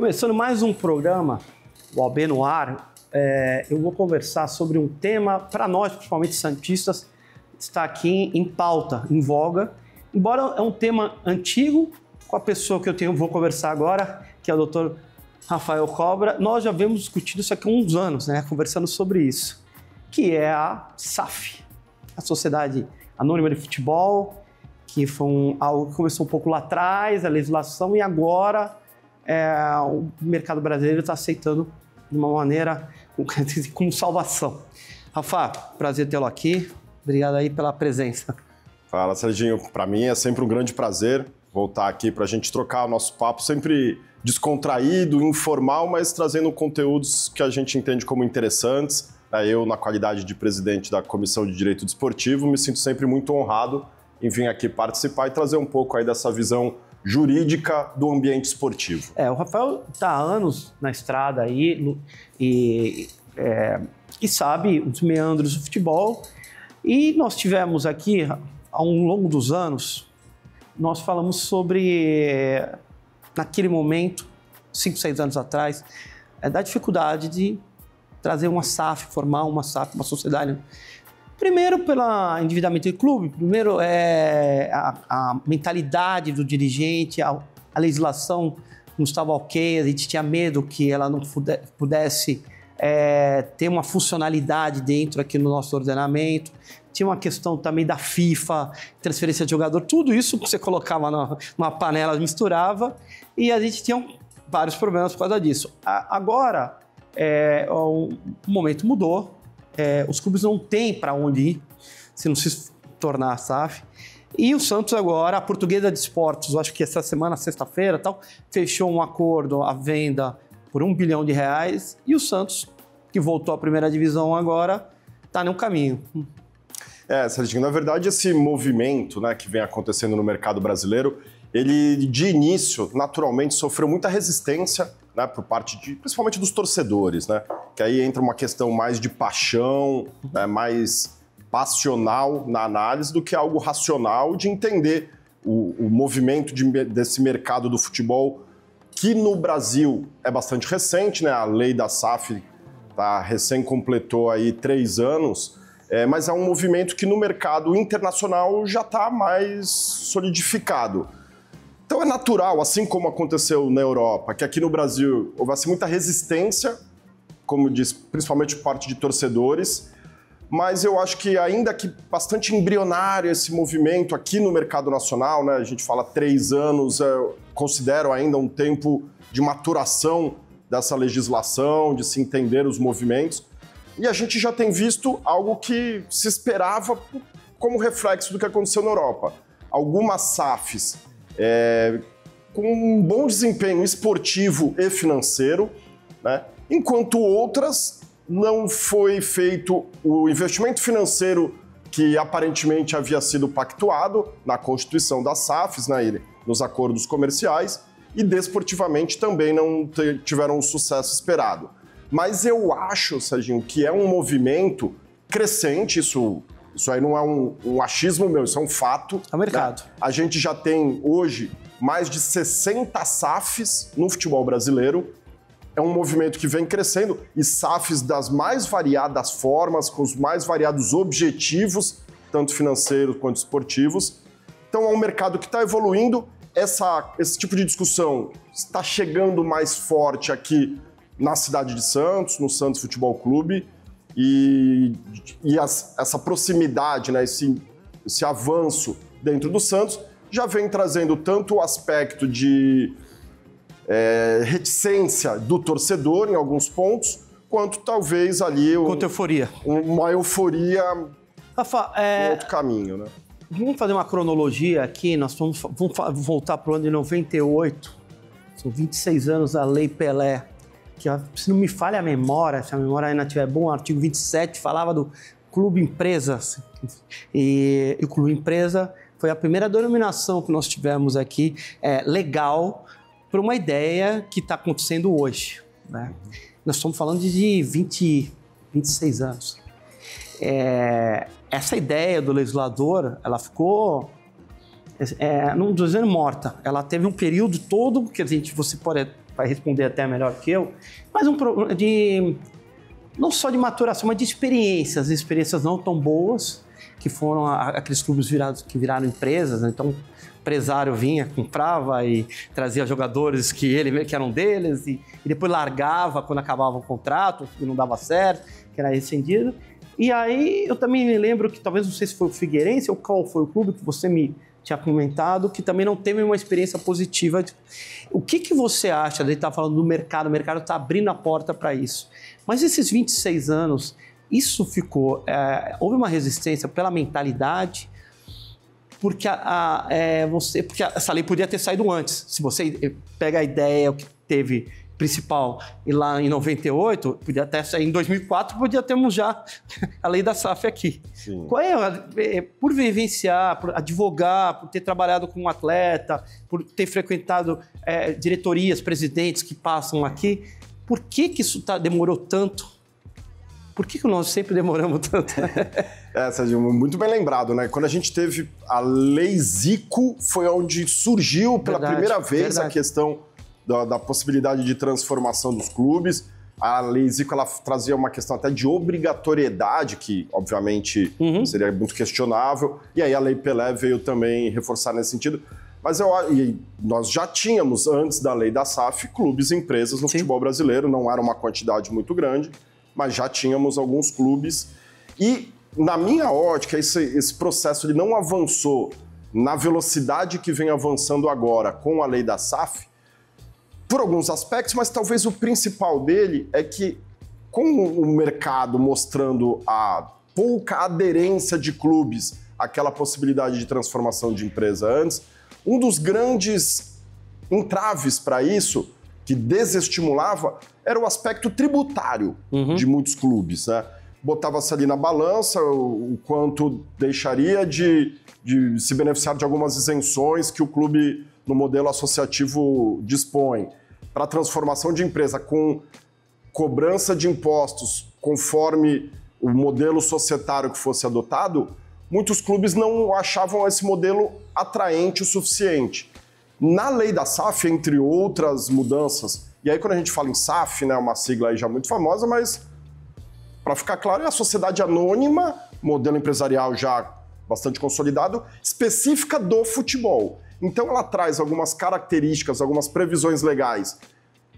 Começando mais um programa, o AB no ar, é, eu vou conversar sobre um tema, para nós, principalmente santistas, está aqui em pauta, em voga. Embora é um tema antigo, com a pessoa que eu tenho, vou conversar agora, que é o Dr. Rafael Cobra, nós já vemos discutido isso aqui há uns anos, né, conversando sobre isso, que é a SAF, a Sociedade Anônima de Futebol, que foi um, algo que começou um pouco lá atrás, a legislação, e agora é, o mercado brasileiro está aceitando de uma maneira como salvação. Rafa, prazer tê-lo aqui. Obrigado aí pela presença. Fala, Serginho. Para mim é sempre um grande prazer voltar aqui para a gente trocar o nosso papo, sempre descontraído, informal, mas trazendo conteúdos que a gente entende como interessantes. É, eu, na qualidade de presidente da Comissão de Direito Desportivo, me sinto sempre muito honrado em vir aqui participar e trazer um pouco aí dessa visão jurídica do ambiente esportivo. É, o Rafael está há anos na estrada aí e, é, e sabe os meandros do futebol. E nós tivemos aqui, ao longo dos anos, nós falamos sobre, naquele momento, cinco, seis anos atrás, é, da dificuldade de trazer uma SAF, formar uma SAF, uma sociedade Primeiro, pelo endividamento do clube, primeiro é a, a mentalidade do dirigente, a, a, legislação não estava ok, a gente tinha medo que ela não pudesse é, ter uma funcionalidade dentro aqui no nosso ordenamento. Tinha uma questão também da FIFA, transferência de jogador, tudo isso que você colocava numa panela, misturava, e a gente tinha vários problemas por causa disso. Agora, é, o momento mudou, é, os clubes não têm para onde ir se não se tornar SAF. E o Santos agora, a Portuguesa de Esportes, acho que essa semana, sexta-feira, tal, fechou um acordo à venda por um bilhão de reais e o Santos, que voltou à primeira divisão agora, está no caminho. É, Serginho, na verdade esse movimento né, que vem acontecendo no mercado brasileiro, ele de início, naturalmente, sofreu muita resistência né, por parte de, principalmente dos torcedores, né? Que aí entra uma questão mais de paixão, né, mais passional na análise do que algo racional de entender o, o movimento de, desse mercado do futebol que no Brasil é bastante recente, né? A lei da SAF tá, recém completou aí três anos, é, mas é um movimento que no mercado internacional já está mais solidificado. Então é natural, assim como aconteceu na Europa, que aqui no Brasil houvesse muita resistência, como diz, principalmente parte de torcedores, mas eu acho que ainda que bastante embrionário esse movimento aqui no mercado nacional, né? A gente fala três anos, eu considero ainda um tempo de maturação dessa legislação, de se entender os movimentos. E a gente já tem visto algo que se esperava como reflexo do que aconteceu na Europa. Algumas SAFs é, com um bom desempenho esportivo e financeiro, né? Enquanto outras não foi feito o investimento financeiro que aparentemente havia sido pactuado na constituição das SAFs, né, nos acordos comerciais, e desportivamente também não tiveram o sucesso esperado. Mas eu acho, Serginho, que é um movimento crescente, isso isso aí não é um, um achismo meu, isso é um fato. É o mercado. Né? A gente já tem hoje mais de 60 SAFs no futebol brasileiro. É um movimento que vem crescendo e SAFs das mais variadas formas, com os mais variados objetivos, tanto financeiros quanto esportivos. Então é um mercado que está evoluindo. Essa, esse tipo de discussão está chegando mais forte aqui na cidade de Santos, no Santos Futebol Clube. E, e as, essa proximidade, né, esse, esse avanço dentro do Santos já vem trazendo tanto o aspecto de é, reticência do torcedor em alguns pontos, quanto talvez ali um, quanto euforia. uma euforia Rafa, é... outro caminho, né? Vamos fazer uma cronologia aqui, nós vamos, vamos voltar para o ano de 98, são 26 anos da Lei Pelé que se não me falha a memória, se a memória ainda estiver boa, o artigo 27 falava do clube empresa. E, e, o clube empresa foi a primeira denominação que nós tivemos aqui é, legal para uma ideia que está acontecendo hoje. Né? Nós estamos falando de 20, 26 anos. É, essa ideia do legislador, ela ficou é, não estou dizendo morta, ela teve um período todo, que a gente, você pode vai responder até melhor que eu, mas um de não só de maturação, mas de experiências, experiências não tão boas, que foram aqueles clubes virados, que viraram empresas, né? então empresário vinha, comprava e trazia jogadores que ele que eram deles e, e depois largava quando acabava o contrato, que não dava certo, que era rescindido. E aí eu também me lembro que talvez não sei se foi o Figueirense ou qual foi o clube que você me tinha comentado que também não teve uma experiência positiva. O que, que você acha? Ele está falando do mercado, o mercado está abrindo a porta para isso. Mas esses 26 anos, isso ficou. É, houve uma resistência pela mentalidade, porque, a, a, é, você, porque essa lei podia ter saído antes. Se você pega a ideia, o que teve principal e lá em 98, podia até sair em 2004, podia termos já a lei da SAF aqui. Sim. Qual é, é, por vivenciar, por advogar, por ter trabalhado com um atleta, por ter frequentado é, diretorias, presidentes que passam aqui, por que que isso tá, demorou tanto? Por que, que nós sempre demoramos tanto? é, Sérgio, muito bem lembrado, né? Quando a gente teve a lei Zico, foi onde surgiu pela verdade, primeira vez verdade. a questão da, da possibilidade de transformação dos clubes. A lei Zico ela trazia uma questão até de obrigatoriedade, que obviamente uhum. seria muito questionável, e aí a lei Pelé veio também reforçar nesse sentido. Mas eu, nós já tínhamos, antes da lei da SAF, clubes e empresas no Sim. futebol brasileiro, não era uma quantidade muito grande, mas já tínhamos alguns clubes. E, na minha ótica, esse, esse processo ele não avançou na velocidade que vem avançando agora com a lei da SAF, por alguns aspectos, mas talvez o principal dele é que, com o mercado mostrando a pouca aderência de clubes àquela possibilidade de transformação de empresa antes, um dos grandes entraves para isso, que desestimulava, era o aspecto tributário uhum. de muitos clubes. Né? Botava-se ali na balança o, o quanto deixaria de, de se beneficiar de algumas isenções que o clube no modelo associativo dispõe para a transformação de empresa com cobrança de impostos conforme o modelo societário que fosse adotado, muitos clubes não achavam esse modelo atraente o suficiente. Na lei da SAF, entre outras mudanças, e aí quando a gente fala em SAF, né, uma sigla aí já muito famosa, mas para ficar claro, é a sociedade anônima, modelo empresarial já bastante consolidado, específica do futebol. Então ela traz algumas características, algumas previsões legais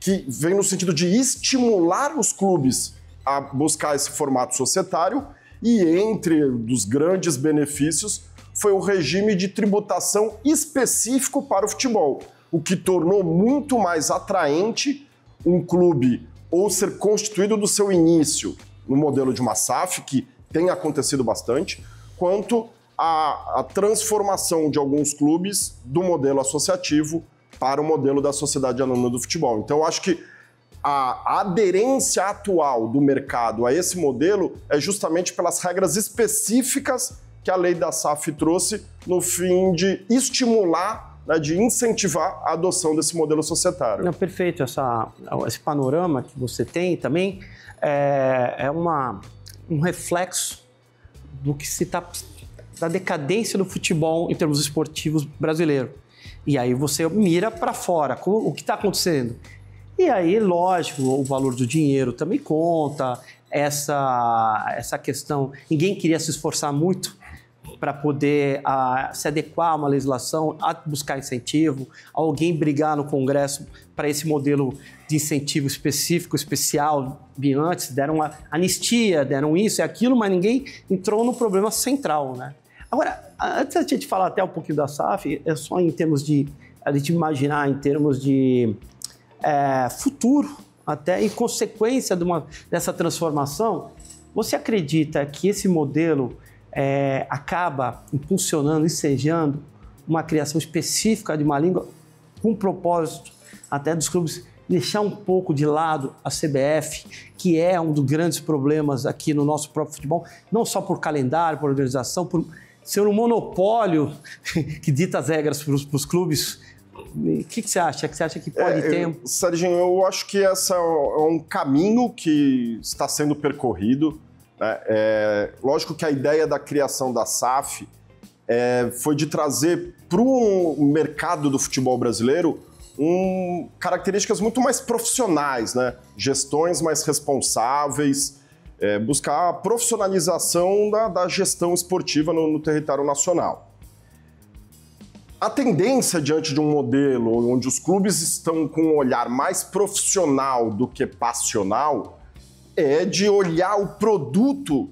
que vem no sentido de estimular os clubes a buscar esse formato societário e entre os grandes benefícios foi o regime de tributação específico para o futebol, o que tornou muito mais atraente um clube ou ser constituído do seu início no modelo de uma SAF, que tem acontecido bastante, quanto a, a transformação de alguns clubes do modelo associativo para o modelo da sociedade anônima do futebol. Então, acho que a aderência atual do mercado a esse modelo é justamente pelas regras específicas que a lei da SAF trouxe no fim de estimular, né, de incentivar a adoção desse modelo societário. Não, perfeito. Essa, esse panorama que você tem também é, é uma, um reflexo do que se está da decadência do futebol em termos esportivos brasileiro. E aí você mira para fora, o que está acontecendo? E aí, lógico, o valor do dinheiro também conta, essa, essa questão. Ninguém queria se esforçar muito para poder a, se adequar a uma legislação, a buscar incentivo, alguém brigar no Congresso para esse modelo de incentivo específico, especial, de antes, deram uma anistia, deram isso e aquilo, mas ninguém entrou no problema central, né? Agora, antes gente falar até um pouquinho da SAF, é só em termos de a gente imaginar em termos de é, futuro, até em consequência de uma, dessa transformação, você acredita que esse modelo é, acaba impulsionando, ensejando uma criação específica de uma língua com propósito até dos clubes deixar um pouco de lado a CBF, que é um dos grandes problemas aqui no nosso próprio futebol, não só por calendário, por organização, por ser um monopólio que dita as regras para os clubes. O que, que, você acha? Que você acha que pode é, ter? Eu, Serginho, eu acho que esse é um caminho que está sendo percorrido. Né? É, lógico que a ideia da criação da SAF é, foi de trazer para o mercado do futebol brasileiro um, características muito mais profissionais, né? gestões mais responsáveis, é, buscar a profissionalização da, da gestão esportiva no, no território nacional. A tendência diante de um modelo onde os clubes estão com um olhar mais profissional do que passional é de olhar o produto,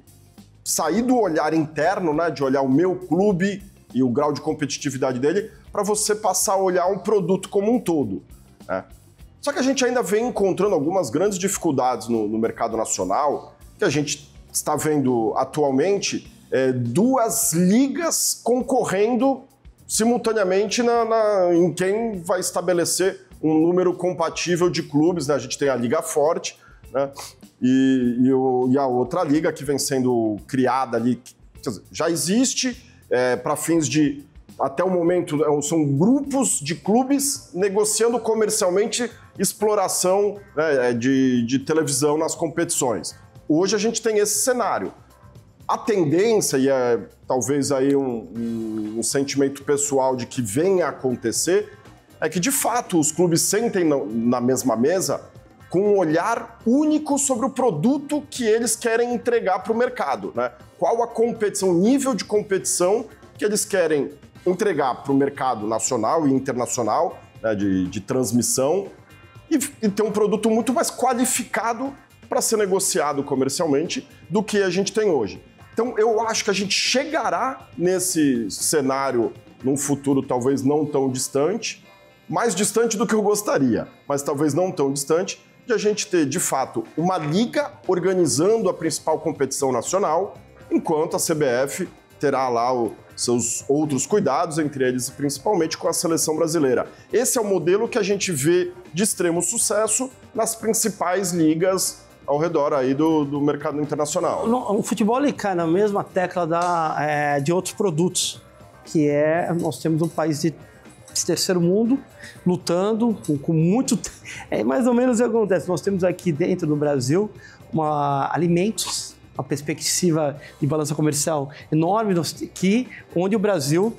sair do olhar interno, né, de olhar o meu clube e o grau de competitividade dele, para você passar a olhar um produto como um todo. Né? Só que a gente ainda vem encontrando algumas grandes dificuldades no, no mercado nacional, que a gente está vendo atualmente é, duas ligas concorrendo simultaneamente na, na, em quem vai estabelecer um número compatível de clubes. Né? A gente tem a Liga Forte, né? E, e, o, e, a outra liga que vem sendo criada ali, dizer, já existe é, para fins de. Até o momento, é, são grupos de clubes negociando comercialmente exploração né, é, de, de televisão nas competições. Hoje a gente tem esse cenário. A tendência, e é talvez aí um, um, um sentimento pessoal de que venha a acontecer, é que de fato os clubes sentem na mesma mesa com um olhar único sobre o produto que eles querem entregar para o mercado. Né? Qual a competição, nível de competição que eles querem entregar para o mercado nacional e internacional né, de, de, transmissão e, e ter um produto muito mais qualificado para ser negociado comercialmente do que a gente tem hoje. Então eu acho que a gente chegará nesse cenário num futuro talvez não tão distante, mais distante do que eu gostaria, mas talvez não tão distante, de a gente ter, de fato, uma liga organizando a principal competição nacional, enquanto a CBF terá lá os seus outros cuidados, entre eles principalmente com a seleção brasileira. Esse é o modelo que a gente vê de extremo sucesso nas principais ligas ao redor aí do, do mercado internacional. O futebol ele cai na mesma tecla da, é, de outros produtos, que é nós temos um país de terceiro mundo lutando com, com, muito. É mais ou menos o que acontece. Nós temos aqui dentro do Brasil uma, alimentos, uma perspectiva de balança comercial enorme que onde o Brasil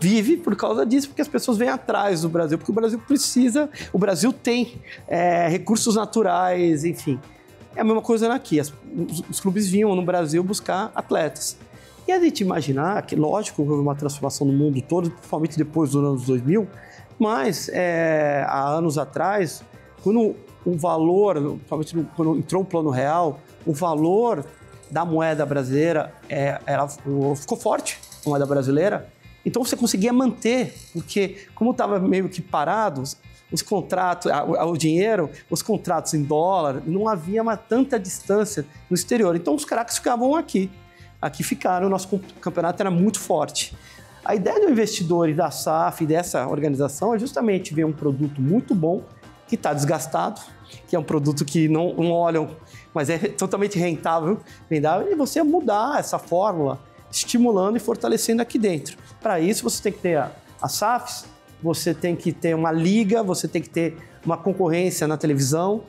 vive por causa disso, porque as pessoas vêm atrás do Brasil, porque o Brasil precisa, o Brasil tem é, recursos naturais, enfim. É a mesma coisa aqui. As, os, clubes vinham no Brasil buscar atletas. E a gente imaginar que, lógico, houve uma transformação no mundo todo, principalmente depois dos anos 2000, mas é, há anos atrás, quando o valor, principalmente quando entrou o plano real, o valor da moeda brasileira é, ficou forte, a moeda brasileira, então você conseguia manter, porque como estava meio que parado, os contratos, o dinheiro, os contratos em dólar, não havia uma tanta distância no exterior. Então os craques ficavam aqui aqui ficaram, o nosso campeonato era muito forte. A ideia do investidor e da SAF e dessa organização é justamente ver um produto muito bom, que está desgastado, que é um produto que não, não olham, mas é totalmente rentável, vendável, e você mudar essa fórmula, estimulando e fortalecendo aqui dentro. Para isso, você tem que ter a, a SAFs, você tem que ter uma liga, você tem que ter uma concorrência na televisão,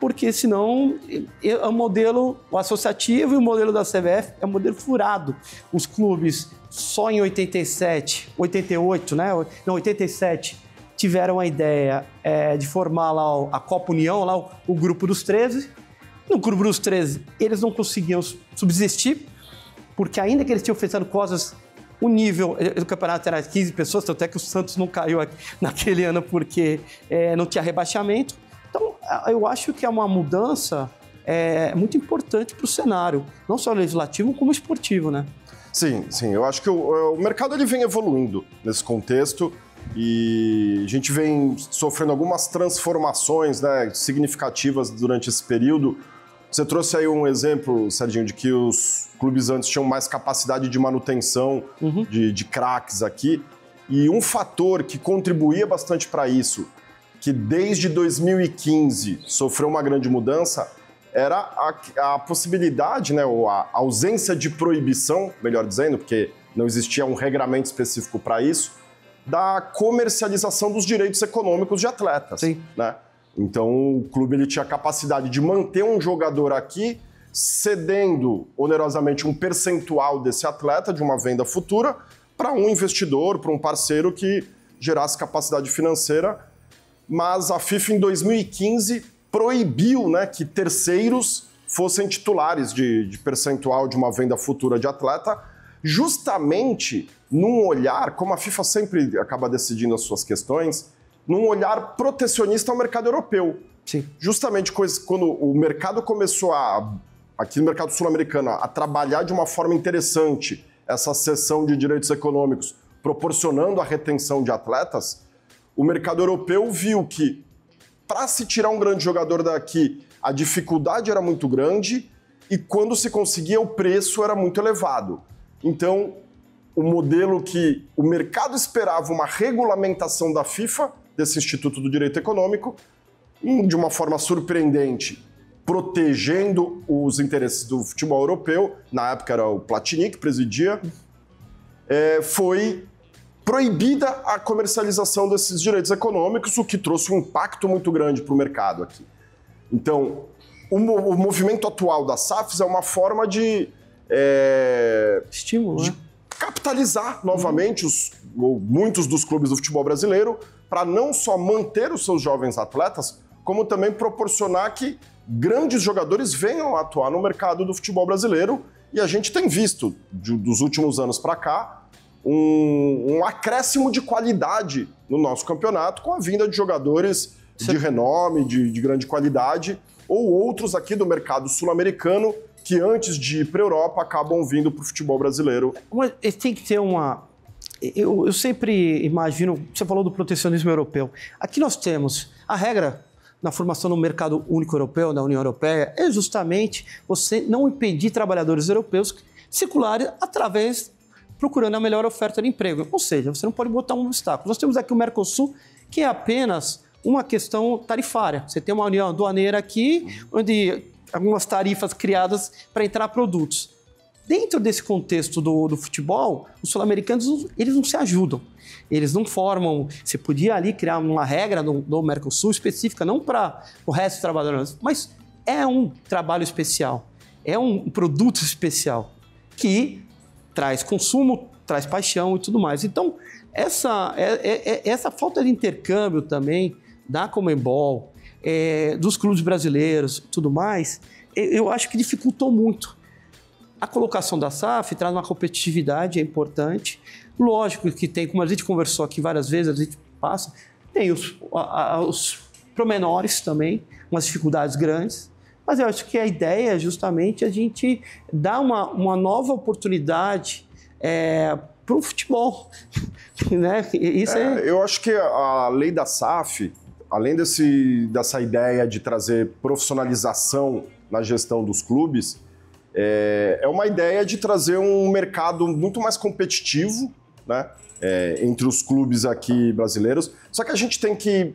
porque senão é o modelo associativo e o modelo da CBF é um modelo furado. Os clubes só em 87, 88, né? Não, 87 tiveram a ideia é, de formar lá a Copa União, lá o, o, grupo dos 13. No grupo dos 13, eles não conseguiam subsistir, porque ainda que eles tinham feito coisas, o nível do campeonato era 15 pessoas, até que o Santos não caiu naquele ano porque é, não tinha rebaixamento. Então, eu acho que é uma mudança é, muito importante para o cenário, não só legislativo, como esportivo, né? Sim, sim. Eu acho que o, o mercado ele vem evoluindo nesse contexto e a gente vem sofrendo algumas transformações né, significativas durante esse período. Você trouxe aí um exemplo, Serginho, de que os clubes antes tinham mais capacidade de manutenção uhum. de, de craques aqui. E um fator que contribuía bastante para isso que desde 2015 sofreu uma grande mudança era a, a possibilidade, né, ou a ausência de proibição, melhor dizendo, porque não existia um regramento específico para isso, da comercialização dos direitos econômicos de atletas. Sim. Né? Então o clube ele tinha a capacidade de manter um jogador aqui, cedendo onerosamente um percentual desse atleta de uma venda futura, para um investidor, para um parceiro que gerasse capacidade financeira. Mas a FIFA, em 2015, proibiu né, que terceiros fossem titulares de, de percentual de uma venda futura de atleta, justamente num olhar, como a FIFA sempre acaba decidindo as suas questões, num olhar protecionista ao mercado europeu. Sim. Justamente quando o mercado começou a, aqui no mercado sul-americano, a trabalhar de uma forma interessante essa cessão de direitos econômicos, proporcionando a retenção de atletas, o mercado europeu viu que para se tirar um grande jogador daqui, a dificuldade era muito grande e quando se conseguia, o preço era muito elevado. Então, o modelo que o mercado esperava uma regulamentação da FIFA, desse Instituto do Direito Econômico, de uma forma surpreendente, protegendo os interesses do futebol europeu, na época era o Platini que presidia, é, foi proibida a comercialização desses direitos econômicos, o que trouxe um impacto muito grande para o mercado aqui. Então, o, o, movimento atual da SAFs é uma forma de. É, Estímulo, de né? capitalizar novamente os, muitos dos clubes do futebol brasileiro para não só manter os seus jovens atletas, como também proporcionar que grandes jogadores venham a atuar no mercado do futebol brasileiro. E a gente tem visto, de, dos últimos anos para cá, um, um, acréscimo de qualidade no nosso campeonato com a vinda de jogadores de renome, de, de grande qualidade, ou outros aqui do mercado sul-americano que antes de ir para a Europa acabam vindo para o futebol brasileiro. Mas tem que ter uma. Eu, eu sempre imagino. Você falou do protecionismo europeu. Aqui nós temos a regra na formação no mercado único europeu, da União Europeia, é justamente você não impedir trabalhadores europeus circularem através procurando a melhor oferta de emprego. Ou seja, você não pode botar um obstáculo. Nós temos aqui o Mercosul, que é apenas uma questão tarifária. Você tem uma união aduaneira aqui, onde algumas tarifas criadas para entrar produtos. Dentro desse contexto do, do futebol, os sul-americanos eles não se ajudam. Eles não formam. Você podia ali criar uma regra do, do Mercosul específica, não para o resto dos trabalhadores, mas é um trabalho especial, é um produto especial que traz consumo, traz paixão e tudo mais. Então, essa, é, é, é essa falta de intercâmbio também da Comembol, é, dos clubes brasileiros tudo mais, eu acho que dificultou muito. A colocação da SAF traz uma competitividade, é importante. Lógico que tem, como a gente conversou aqui várias vezes, a gente passa, tem os, a, a, os promenores também, umas dificuldades grandes, mas eu acho que a ideia é justamente a gente dar uma, uma nova oportunidade é, para o futebol. né? Isso é, é... Eu acho que a lei da SAF, além desse, dessa ideia de trazer profissionalização na gestão dos clubes, é, é uma ideia de trazer um mercado muito mais competitivo né, é, entre os clubes aqui brasileiros. Só que a gente tem que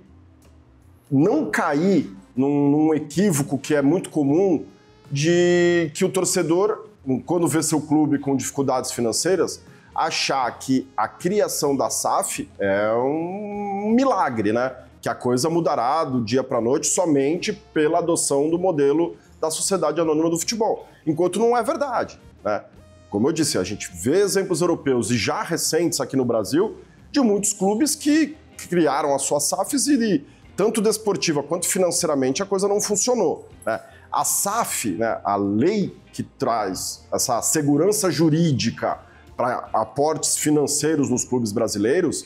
não cair num, num equívoco que é muito comum de que o torcedor, quando vê seu clube com dificuldades financeiras, achar que a criação da SAF é um milagre, né? que a coisa mudará do dia para a noite somente pela adoção do modelo da Sociedade Anônima do Futebol, enquanto não é verdade. Né? Como eu disse, a gente vê exemplos europeus e já recentes aqui no Brasil de muitos clubes que criaram as suas SAFs e, tanto desportiva quanto financeiramente, a coisa não funcionou. Né? A SAF, né, a lei que traz essa segurança jurídica para aportes financeiros nos clubes brasileiros,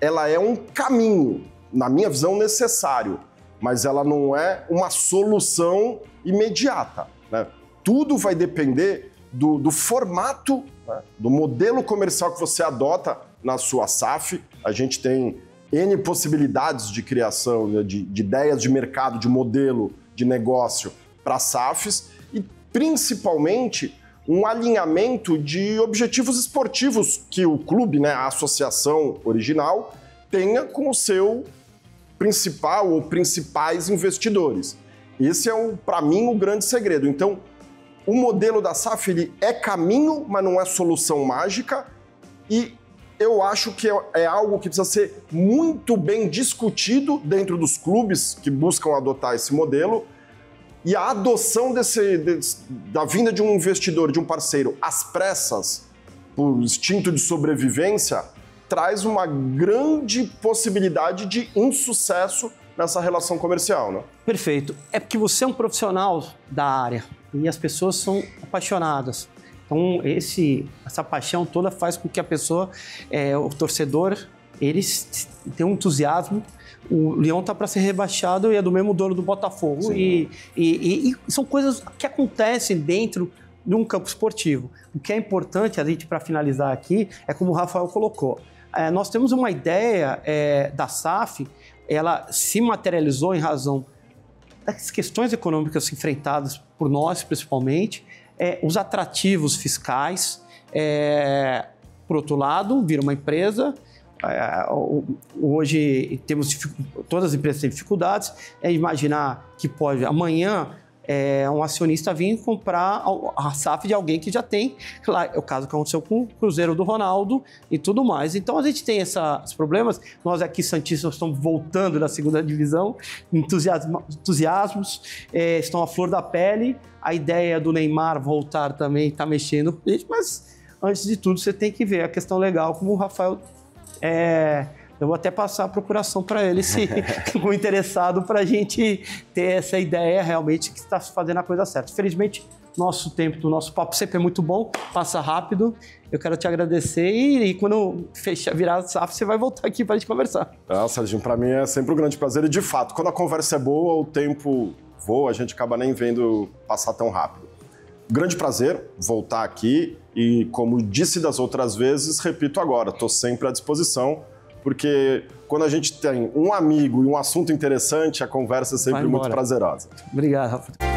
ela é um caminho na minha visão, necessário, mas ela não é uma solução imediata. Né? Tudo vai depender do, do formato, né? do modelo comercial que você adota na sua SAF. A gente tem N possibilidades de criação, né? de, de ideias de mercado, de modelo de negócio para SAFs e principalmente um alinhamento de objetivos esportivos que o clube, né, a associação original, tenha com o seu principal ou principais investidores. Esse é, para mim, o grande segredo. Então, o modelo da SAF ele é caminho, mas não é solução mágica. E eu acho que é, é algo que precisa ser muito bem discutido dentro dos clubes que buscam adotar esse modelo. E a adoção desse, desse, da vinda de um investidor, de um parceiro, às pressas, por instinto de sobrevivência, traz uma grande possibilidade de insucesso nessa relação comercial, né? Perfeito. É porque você é um profissional da área e as pessoas são apaixonadas. Então, esse, essa paixão toda faz com que a pessoa, é, o torcedor, eles têm um entusiasmo. O Leão tá para ser rebaixado e é do mesmo dono do Botafogo. E, e, e, são coisas que acontecem dentro de um campo esportivo. O que é importante, a gente, para finalizar aqui, é como o Rafael colocou. É, nós temos uma ideia é, da SAF, ela se materializou em razão das questões econômicas enfrentadas por nós, principalmente, é, os atrativos fiscais. É, por outro lado, vira uma empresa. É, hoje temos todas as empresas têm dificuldades. É imaginar que pode amanhã é, um acionista vir comprar a SAF de alguém que já tem. Lá, é o caso que aconteceu com o Cruzeiro do Ronaldo e tudo mais. Então a gente tem esses problemas. Nós aqui, Santistas, estamos voltando da segunda divisão, entusiasmo, entusiasmos é, estão à flor da pele. A ideia do Neymar voltar também está mexendo mas antes de tudo você tem que ver a questão legal, como o Rafael. É, eu vou até passar a procuração para ele, se ficou interessado, para a gente ter essa ideia realmente que está fazendo a coisa certa. Felizmente, nosso tempo do nosso papo sempre é muito bom, passa rápido. Eu quero te agradecer e, e quando fechar, virar SAF, você vai voltar aqui para a gente conversar. Ah, Serginho, para mim é sempre um grande prazer e, de fato, quando a conversa é boa, o tempo voa, a gente acaba nem vendo passar tão rápido. Grande prazer voltar aqui e, como disse das outras vezes, repito agora, estou sempre à disposição porque quando a gente tem um amigo e um assunto interessante, a conversa é sempre muito prazerosa. Obrigado, Rafa.